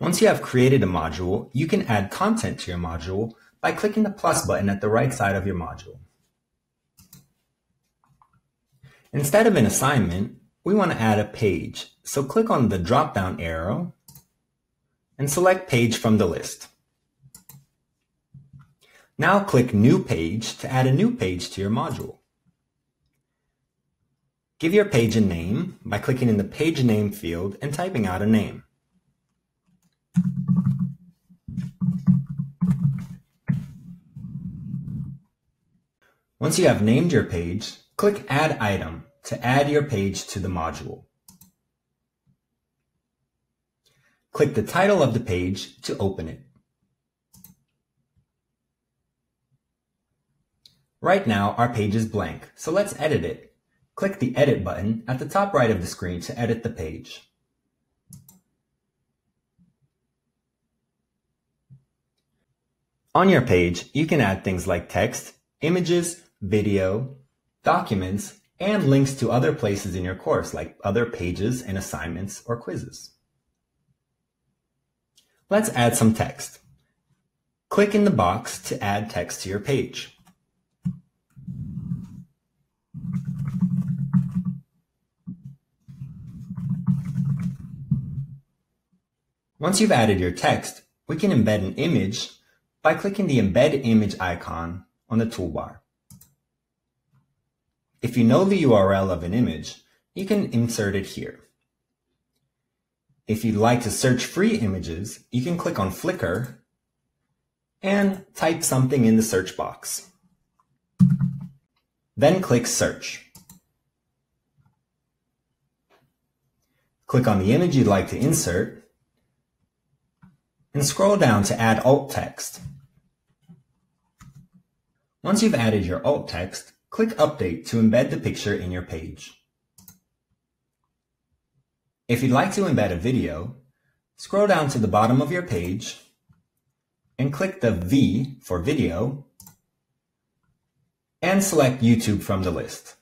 Once you have created a module, you can add content to your module by clicking the plus button at the right side of your module. Instead of an assignment, we want to add a page, so click on the drop-down arrow and select Page from the list. Now click New Page to add a new page to your module. Give your page a name by clicking in the Page Name field and typing out a name. Once you have named your page, click Add Item to add your page to the module. Click the title of the page to open it. Right now, our page is blank, so let's edit it. Click the Edit button at the top right of the screen to edit the page. On your page, you can add things like text, images, video, documents, and links to other places in your course, like other pages and assignments or quizzes. Let's add some text. Click in the box to add text to your page. Once you've added your text, we can embed an image by clicking the Embed Image icon on the toolbar. If you know the URL of an image, you can insert it here. If you'd like to search free images, you can click on Flickr and type something in the search box. Then click Search. Click on the image you'd like to insert and scroll down to add alt text. Once you've added your alt text, Click Update to embed the picture in your page. If you'd like to embed a video, scroll down to the bottom of your page and click the V for video and select YouTube from the list.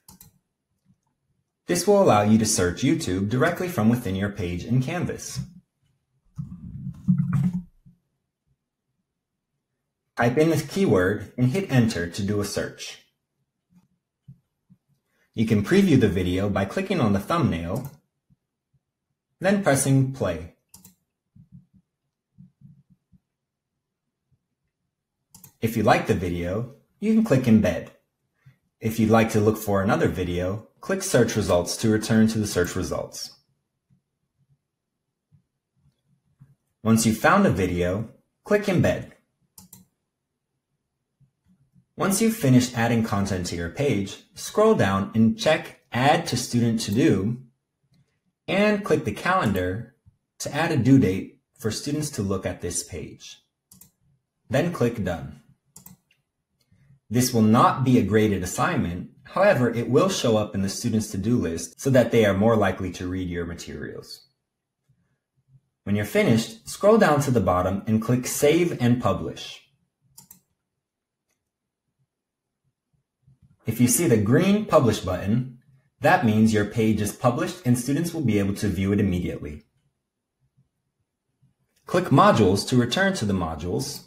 This will allow you to search YouTube directly from within your page in Canvas. Type in the keyword and hit enter to do a search. You can preview the video by clicking on the thumbnail, then pressing play. If you like the video, you can click embed. If you'd like to look for another video, click search results to return to the search results. Once you've found a video, click embed. Once you've finished adding content to your page, scroll down and check Add to Student To Do and click the calendar to add a due date for students to look at this page. Then click Done. This will not be a graded assignment, however, it will show up in the student's to-do list so that they are more likely to read your materials. When you're finished, scroll down to the bottom and click Save and Publish. If you see the green Publish button, that means your page is published and students will be able to view it immediately. Click Modules to return to the modules,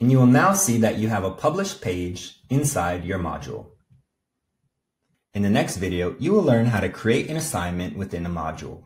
and you will now see that you have a published page inside your module. In the next video, you will learn how to create an assignment within a module.